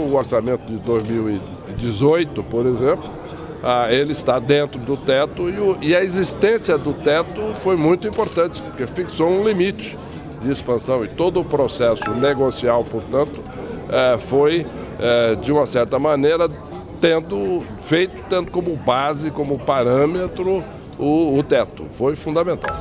o orçamento de 2018, por exemplo, ah, ele está dentro do teto e, a existência do teto foi muito importante, porque fixou um limite de expansão e todo o processo negocial, portanto, eh, foi, eh, de uma certa maneira, tendo feito tendo como base, como parâmetro o, o teto. Foi fundamental.